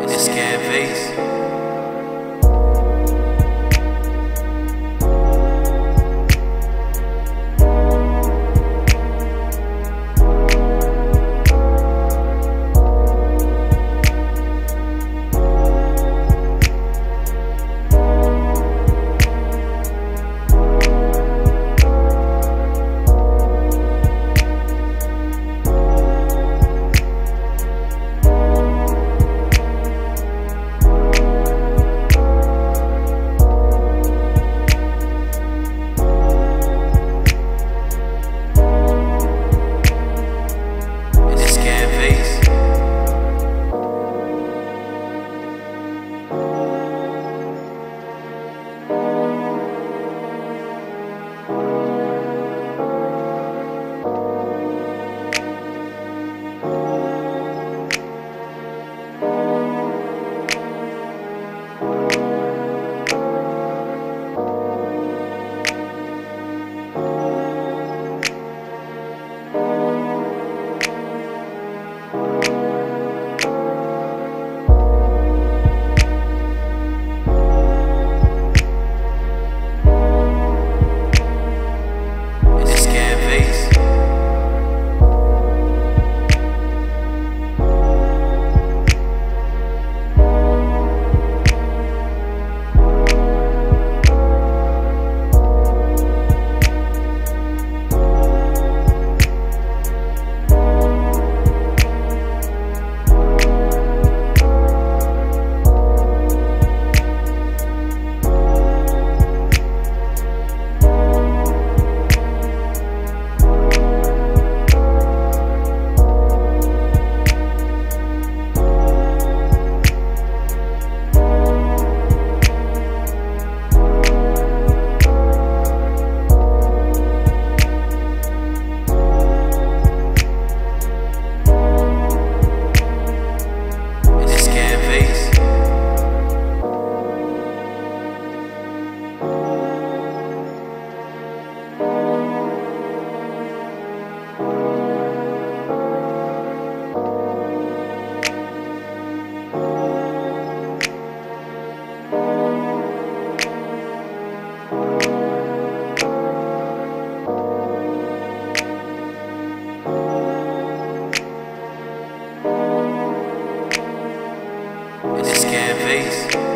And it's Scared Face. Scan face.